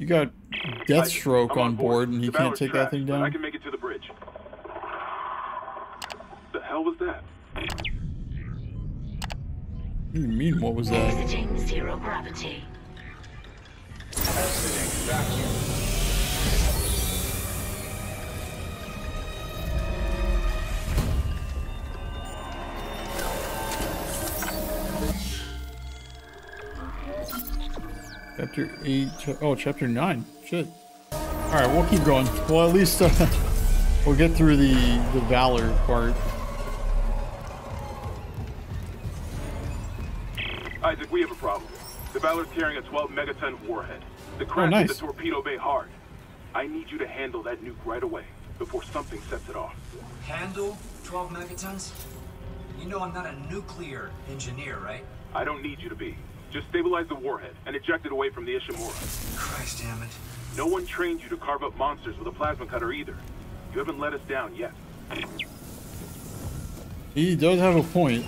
You got Deathstroke on board, and he can't take that thing down. I can make it to the bridge. The hell was that? What do you mean, what was that? Exiting zero gravity. Exiting vacuum. Chapter 8. Oh, chapter 9. Shit. Alright, we'll keep going. Well, at least uh, we'll get through the, the Valor part. Isaac, we have a problem. The Valor's carrying a 12 megaton warhead. The crash Oh, nice. hit the torpedo bay hard. I need you to handle that nuke right away before something sets it off. Handle 12 megatons? You know I'm not a nuclear engineer, right? I don't need you to be. Just stabilize the warhead and eject it away from the Ishimura. Christ damn it. No one trained you to carve up monsters with a plasma cutter either. You haven't let us down yet. He does have a point.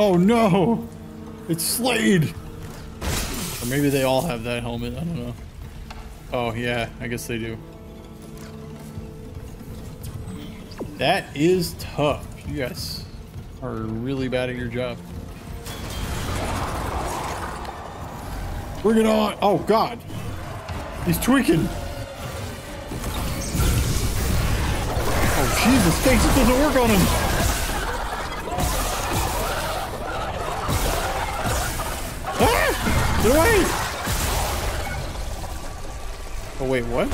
Oh no! It's Slade! Or maybe they all have that helmet, I don't know. Oh yeah, I guess they do. That is tough. You guys are really bad at your job. Bring it on! Oh god! He's tweaking! Oh Jesus, thanks, it doesn't work on him! Get away! Oh wait, what?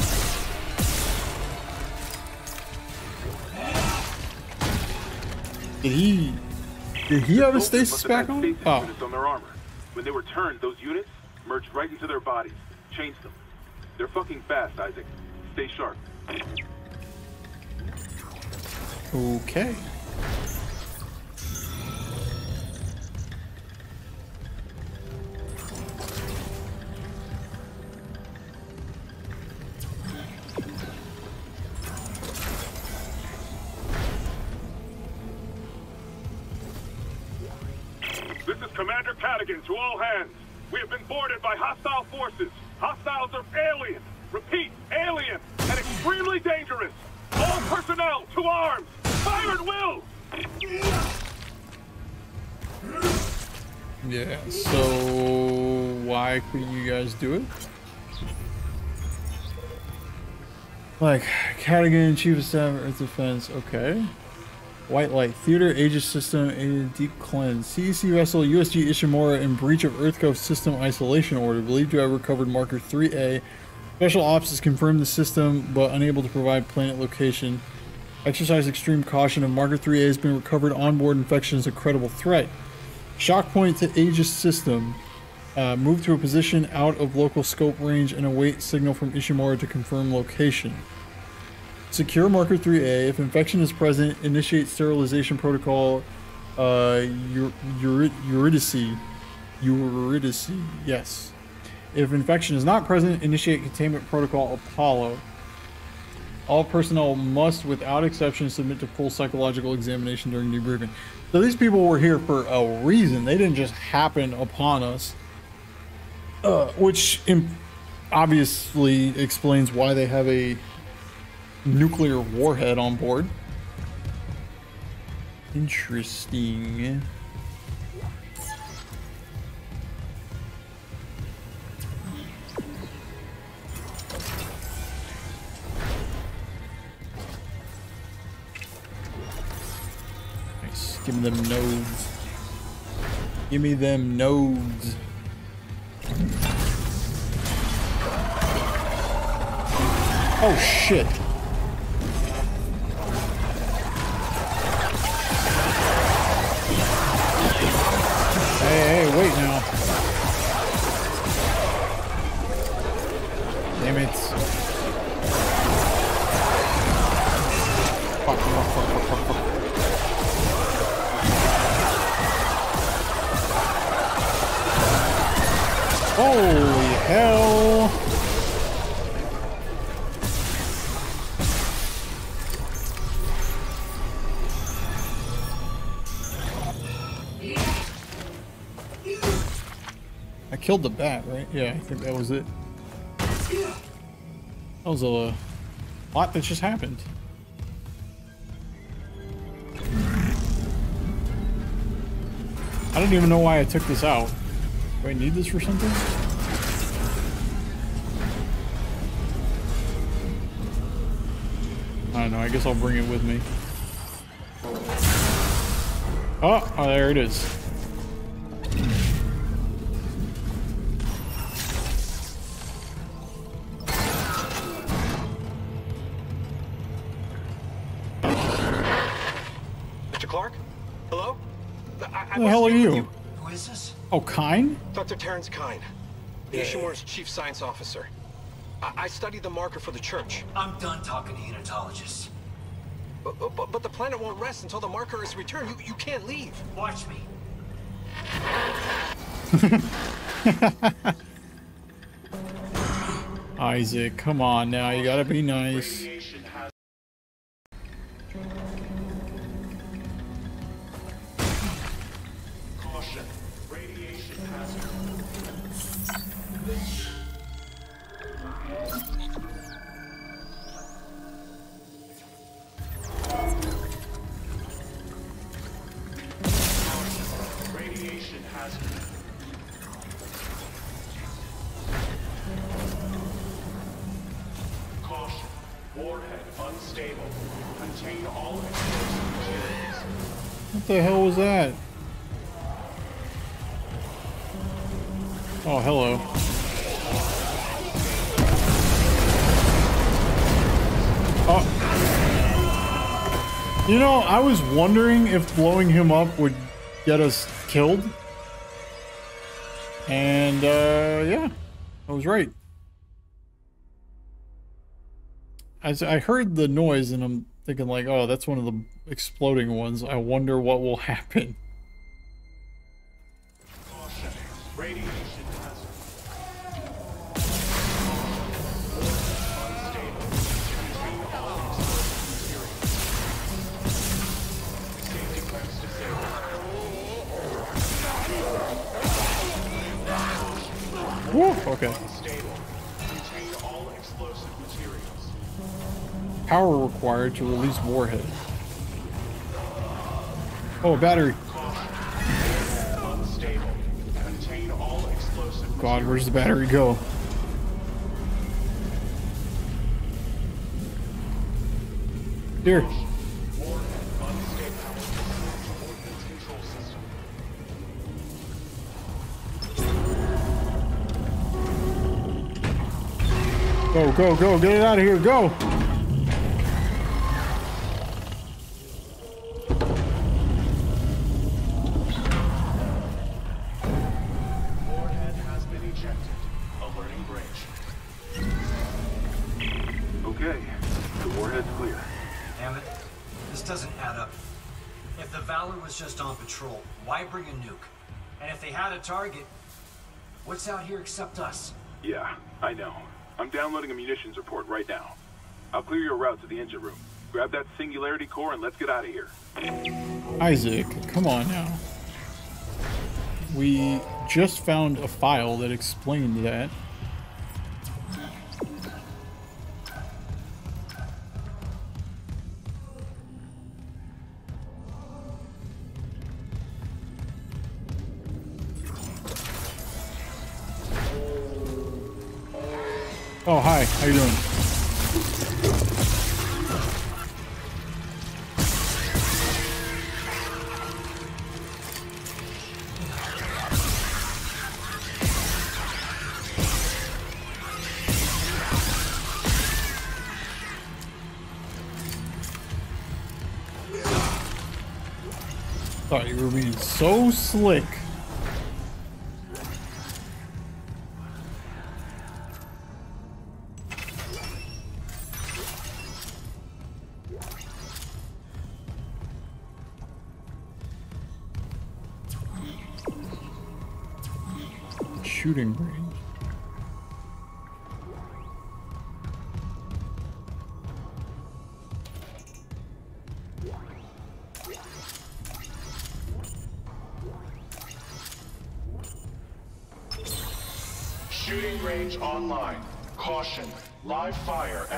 Did he... Did he have a stasis back on? Oh. on their armor. When they were turned, those units merged right into their bodies, changed them. They're fucking fast, Isaac. Stay sharp. Okay. All hands. We have been boarded by hostile forces. Hostiles are alien. Repeat, alien and extremely dangerous. All personnel to arms. Fire at will. Yeah, so why couldn't you guys do it? Like, Cadigan, Chief of Staff, Earth Defense, okay. White Light, Theater, Aegis System, and Deep Cleanse. CEC vessel USG Ishimura in breach of EarthGov System Isolation Order. Believed to have recovered marker 3A. Special Ops has confirmed the system, but unable to provide planet location. Exercise extreme caution if marker 3A has been recovered onboard infection is a credible threat. Shock point to Aegis system. Uh, move to a position out of local scope range and await signal from Ishimura to confirm location. Secure marker 3A. If infection is present, initiate sterilization protocol. Uh, Eur- Eury- Eurydice. Yes. If infection is not present, initiate containment protocol Apollo. All personnel must, without exception, submit to full psychological examination during debriefing. So these people were here for a reason. They didn't just happen upon us. Uh, which obviously explains why they have a nuclear warhead on board. Interesting. Nice. Give me them nodes. Give me them nodes. Oh shit. Hey, hey, wait now. Damn it. Fuck, fuck, fuck, fuck, fuck. Holy hell killed the bat, right? Yeah, I think that was it. That was a lot that just happened. I don't even know why I took this out. Do I need this for something? I don't know. I guess I'll bring it with me. Oh, oh there it is. Oh, Kyne? Dr. Terrence Kyne, Ishimura's chief science officer. I, I studied the marker for the church, I'm done talking to unitologists. but, but, but the planet won't rest until the marker is returned. You, you can't leave. Watch me. Isaac, come on now. You gotta be nice. Wondering if blowing him up would get us killed. And, uh, yeah, I was right. As I heard the noise and I'm thinking like, oh, that's one of the exploding ones. I wonder what will happen. Okay. Unstable. Contain all explosive materials. Power required to release warhead. Oh, battery. Unstable. Contain all explosive God, where's the battery go? Here. Go, go, go. Get it out of here. Go. Warhead has been ejected. Alerting bridge. Okay. The warhead's clear. Damn it. This doesn't add up. If the Valor was just on patrol, why bring a nuke? And if they had a target, what's out here except us? Yeah, I know. I'm downloading a munitions report right now. I'll clear your route to the engine room. Grab that singularity core and let's get out of here. Isaac, come on now. We just found a file that explained that. Oh, hi. How you doing? Thought you were being so slick.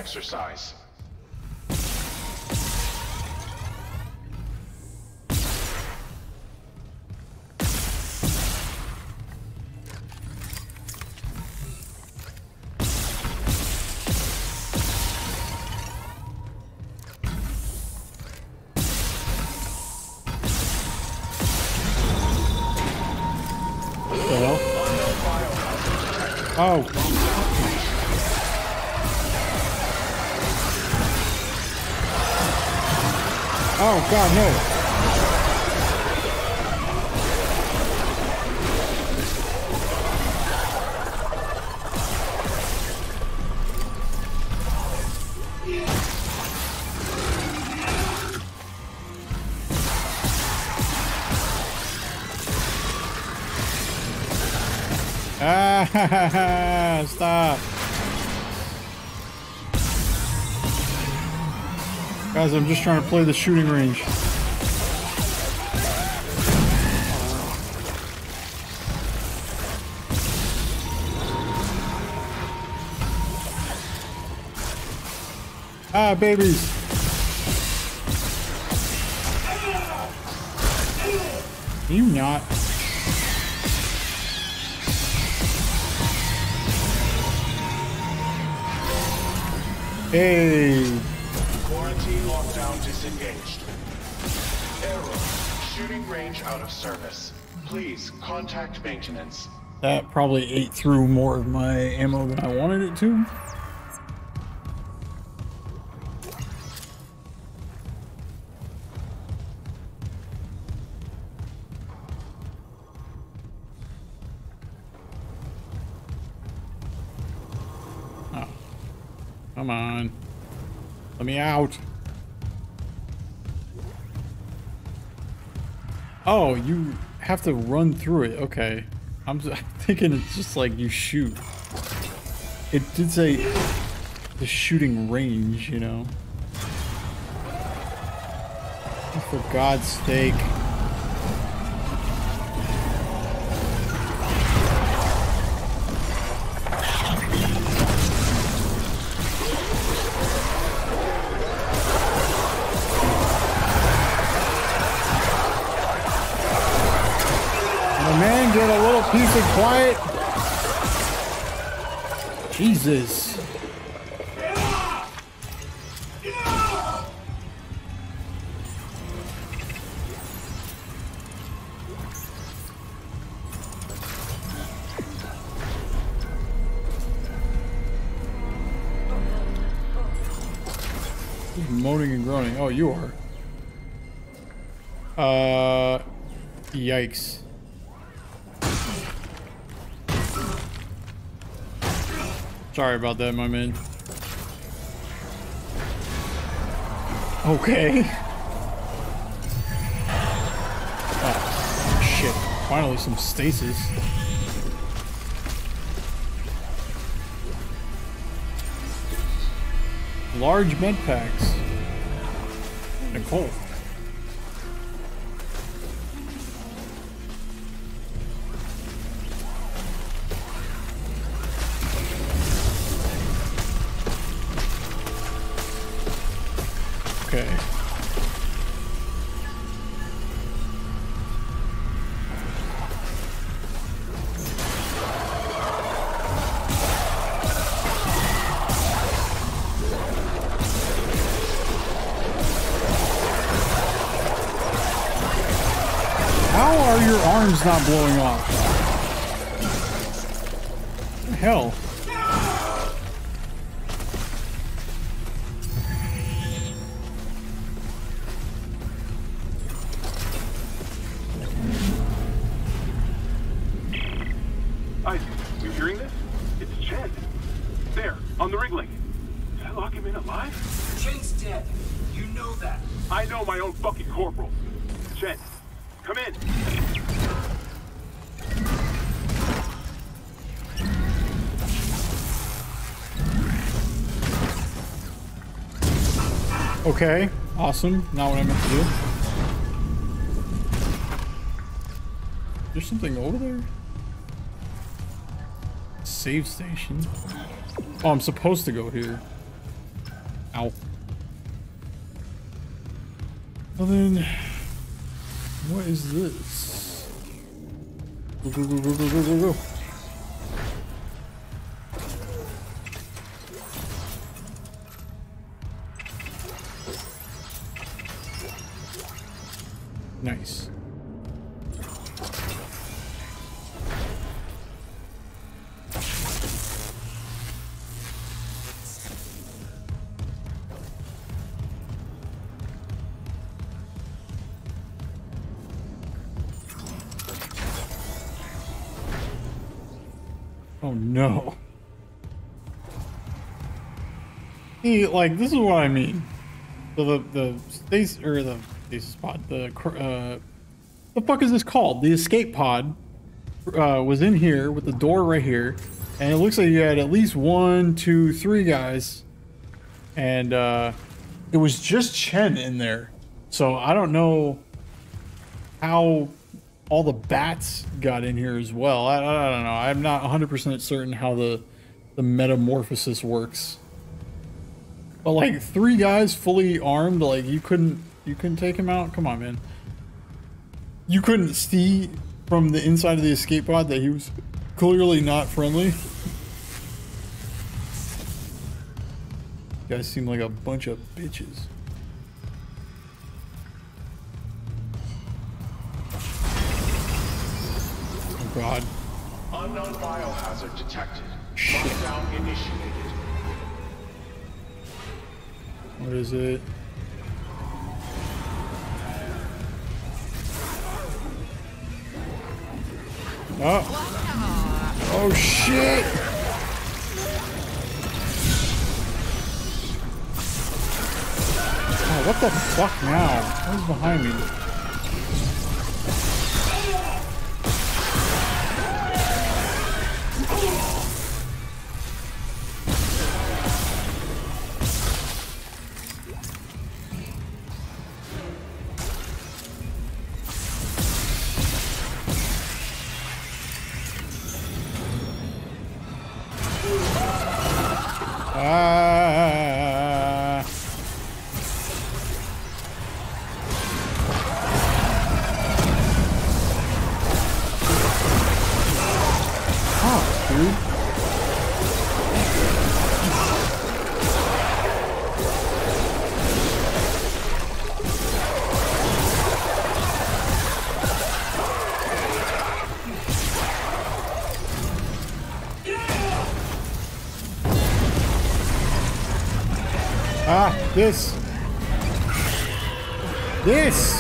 Exercise. Oh. Oh god, no. Ah, stop. Guys, I'm just trying to play the shooting range. Ah, babies. Can you not? Hey. Lockdown disengaged. Arrow. Shooting range out of service. Please contact maintenance. That probably ate through more of my ammo than I wanted it to. Oh. Come on. Let me out. Oh, you have to run through it. Okay. I'm thinking it's just like you shoot. It did say the shooting range, you know. For God's sake. Man get a little peace and quiet. Jesus. Moaning and groaning. Oh, you are. Uh, yikes. Sorry about that, my man. Okay. Oh, shit. Finally some stasis. Large med packs. Nicole. Your arms not blowing off? What the hell? Isaac, you hearing this? It's Chen. There, on the rig Did I lock him in alive? Chen's dead. You know that. I know my own fucking corporal. Chen, come in. Okay, awesome. Not what I meant to do. There's something over there? Save station. Oh, I'm supposed to go here. Ow. Well then, what is this? Go, go, go, go, go, go, go, go. Oh no. See, like, this is what I mean. So the, the space, or the space pod, the, uh, the fuck is this called? The escape pod, uh, was in here with the door right here. And it looks like you had at least one, two, three guys. And, uh, it was just Chen in there. So I don't know how all the bats got in here as well. I, I don't know. I'm not 100% certain how the the metamorphosis works. But like three guys fully armed, like you couldn't you couldn't take him out. Come on, man. You couldn't see from the inside of the escape pod that he was clearly not friendly. You guys seem like a bunch of bitches. God. Unknown biohazard detected. Lockdown initiated. What is it? Oh. Oh shit! Oh, what the fuck now? Who's behind me? Ah, this. This.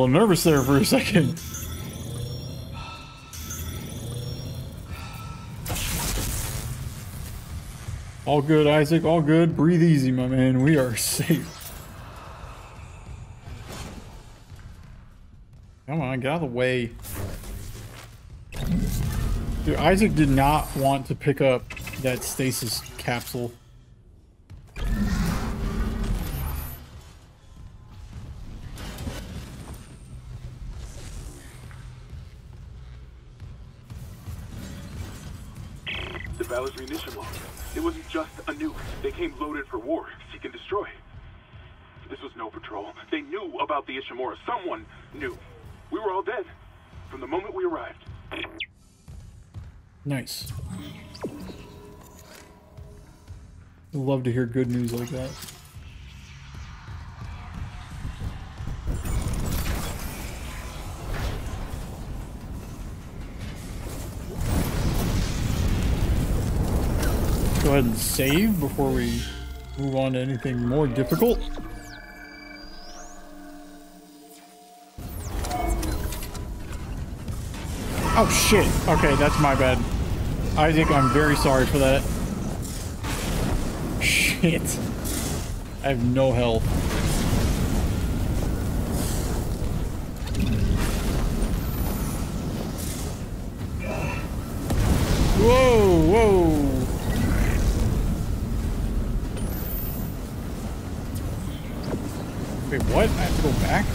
Little nervous there for a second. All good, Isaac. All good. Breathe easy, my man. We are safe. Come on, get out of the way. Dude, Isaac did not want to pick up that stasis capsule. The Ishimura. Someone knew. We were all dead from the moment we arrived. Nice. Love to hear good news like that. Go ahead and save before we move on to anything more difficult. Oh shit. Okay, that's my bad. Isaac, I'm very sorry for that. Shit. I have no health. What? I have to go back?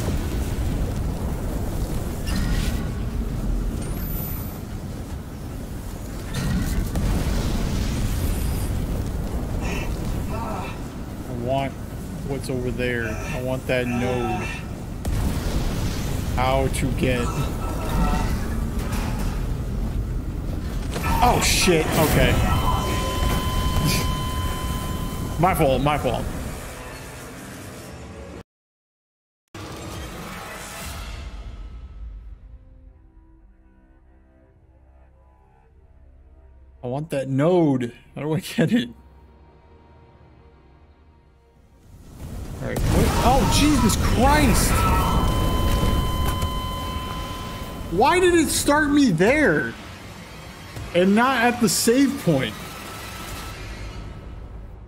I want what's over there. I want that node. How to get... Oh shit, okay. my fault, my fault. I want that node. How do I get it? What? Oh, Jesus Christ! Why did it start me there? And not at the save point?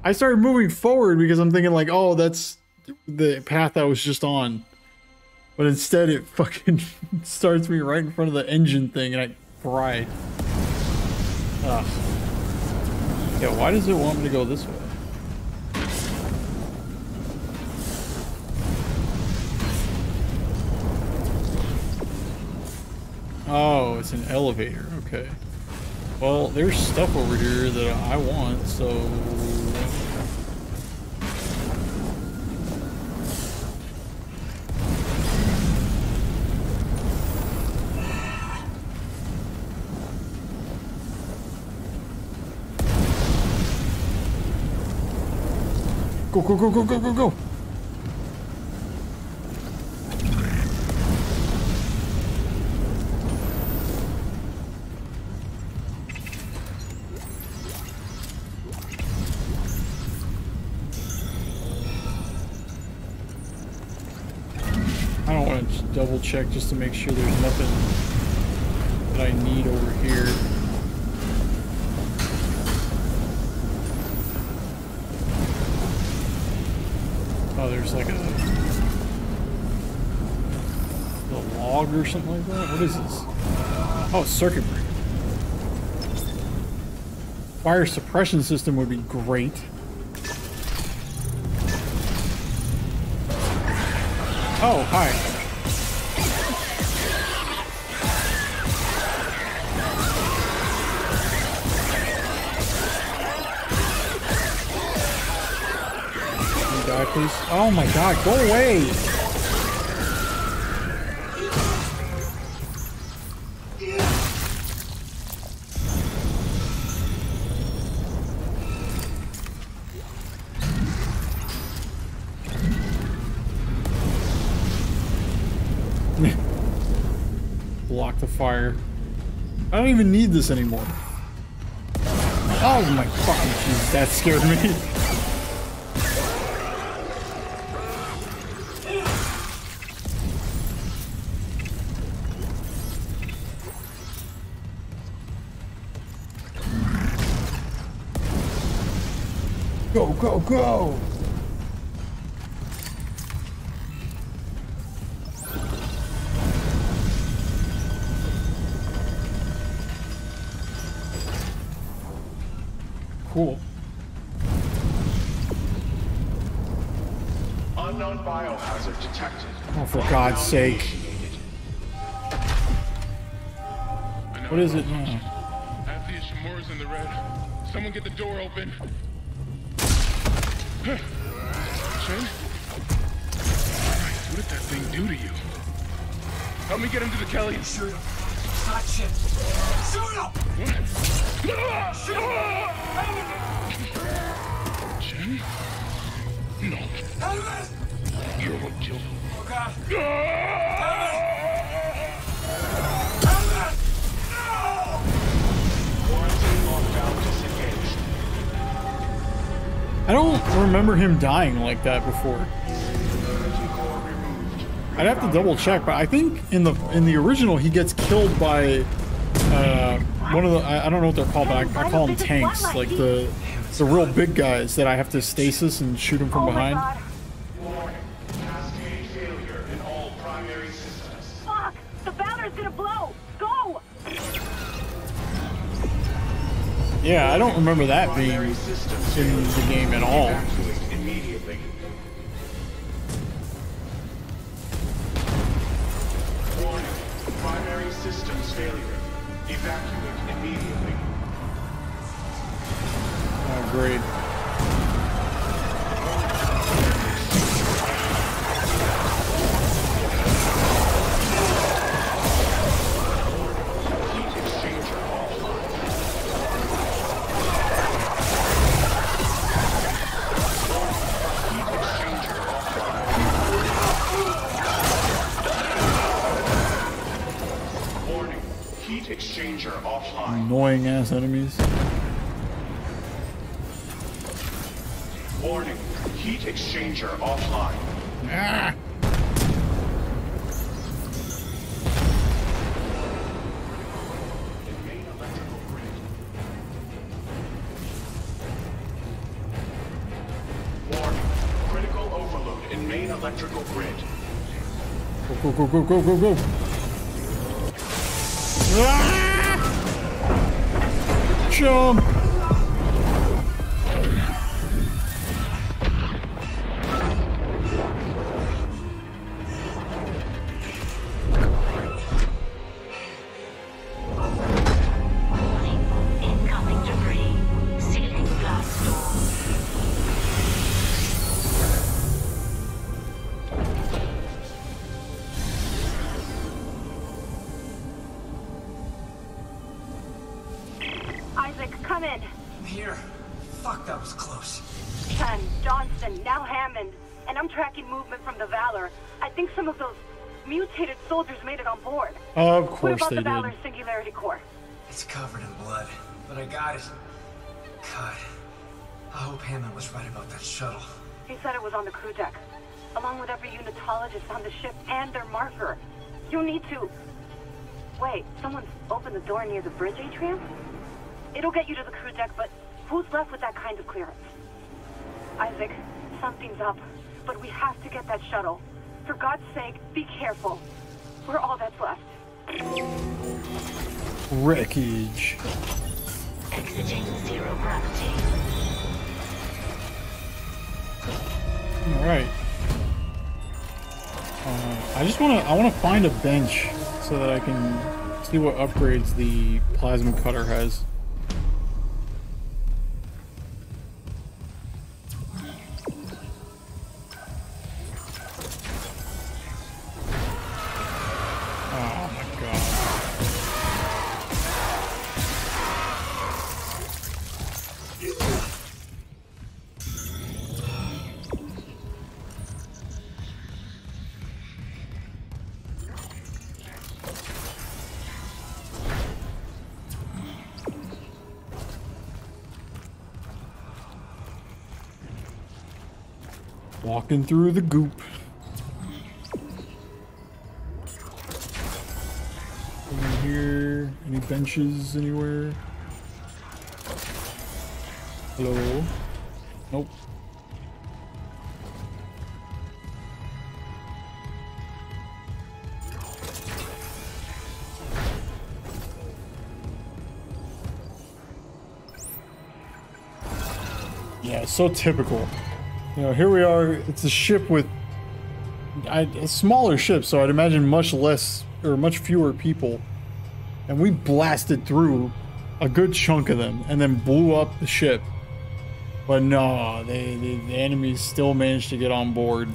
I started moving forward because I'm thinking like, oh, that's the path I was just on. But instead it fucking starts me right in front of the engine thing and I cried. Ugh. Yeah, why does it want me to go this way? Oh, it's an elevator. Okay. Well, there's stuff over here that I want, so... Go, go, go, go, go, go, go! Check just to make sure there's nothing that I need over here. Oh, there's like a, a log or something like that. What is this? Oh, circuit breaker. Fire suppression system would be great. Oh, hi. Oh my god, go away! Block the fire. I don't even need this anymore. Oh my fucking jeez, that scared me. Go, go! Cool. Unknown biohazard detected. Oh, for God's sake. What is it now? Anthony Ishimura's in the red. Someone get the door open. Huh. What did that thing do to you? Help me get him to the Kelly. Shoot him. Not shit. Shoot him! Shoot Shin? No. Elvis! You're what killed him. Oh god. Quarantine I don't remember him dying like that before. I'd have to double check, but I think in the in the original he gets killed by uh, one of the I, I don't know what they're called, but I, I call them tanks, like the the real big guys that I have to stasis and shoot them from behind. Yeah, I don't remember that being in the game at all. Systems failure. Evacuate immediately. Oh, great. Annoying ass enemies. Warning. Heat exchanger offline. Ah! In main electrical grid. Warning. Critical overload in main electrical grid. Go, go, go, go, go, go, go. Ah! Jump! Course about they the did. Singularity Core? It's covered in blood, but I got it. God, I hope Hammond was right about that shuttle. He said it was on the crew deck, along with every unitologist on the ship and their marker. You need to... Wait, someone's opened the door near the bridge atrium? It'll get you to the crew deck, but who's left with that kind of clearance? Isaac, something's up, but we have to get that shuttle. For God's sake, be careful. We're all that's left. Wreckage. Exiting zero gravity. All right. Uh, I just want to. I want to find a bench so that I can see what upgrades the plasma cutter has. Walking through the goop. Over here, any benches anywhere? Hello? Nope. Yeah, so typical. You know, here we are. It's a ship with I, a smaller ship, so I'd imagine much less or much fewer people. And we blasted through a good chunk of them and then blew up the ship. But no, they, the the enemies still managed to get on board.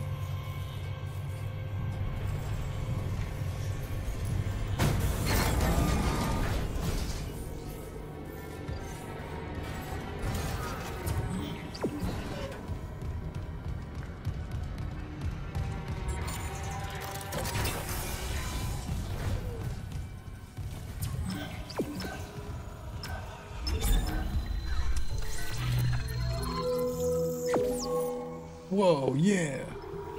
Whoa, yeah.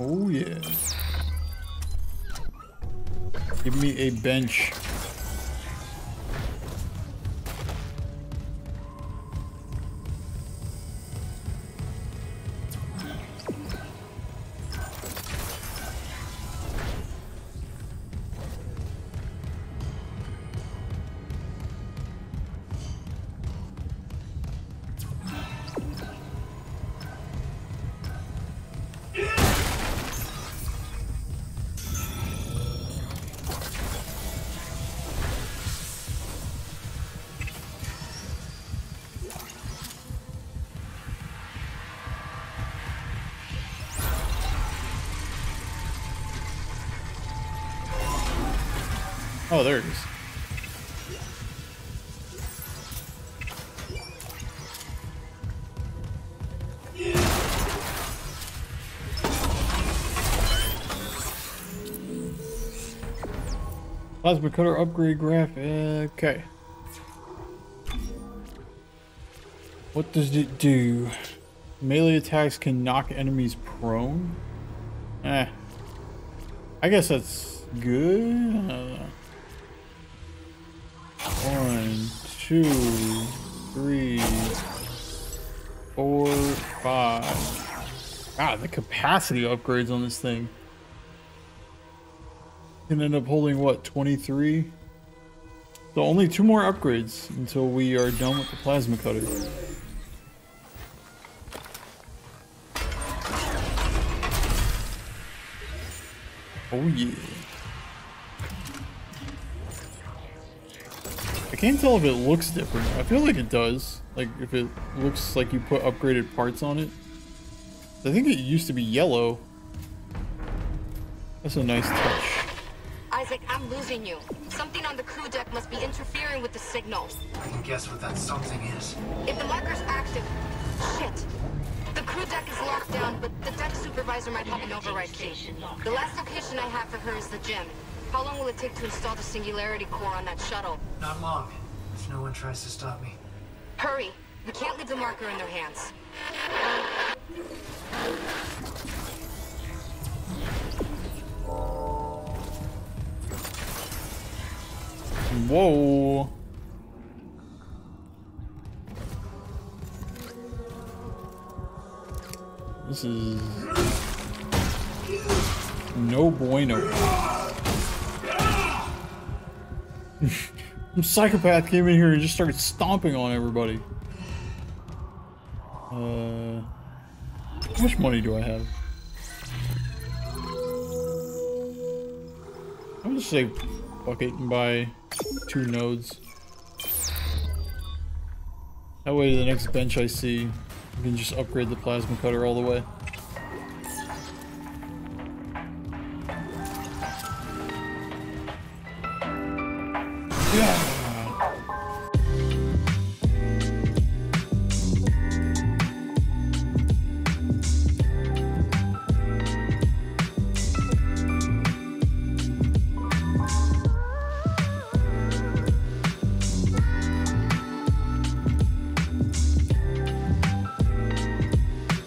oh, yeah. Give me a bench. Oh, there it is. Plasma cutter upgrade graph. Okay. What does it do? Melee attacks can knock enemies prone? Eh. I guess that's good. Two, three, four, five. God, the capacity upgrades on this thing. Can end up holding what, 23? So only two more upgrades until we are done with the plasma cutter. Oh yeah. Can't tell if it looks different. I feel like it does. Like if it looks like you put upgraded parts on it. I think it used to be yellow. That's a nice touch. Isaac, I'm losing you. Something on the crew deck must be interfering with the signal. I can guess what that something is. If the marker's active... Shit. The crew deck is locked down, but the deck supervisor might have an override key. The last location I have for her is the gym. How long will it take to install the Singularity Core on that shuttle? Not long, if no one tries to stop me. Hurry. We can't leave the marker in their hands. Whoa. This is no bueno. Some psychopath came in here and just started stomping on everybody. Uh, how much money do I have? I'm just say fuck it and buy two nodes. That way the next bench I see, I can just upgrade the plasma cutter all the way.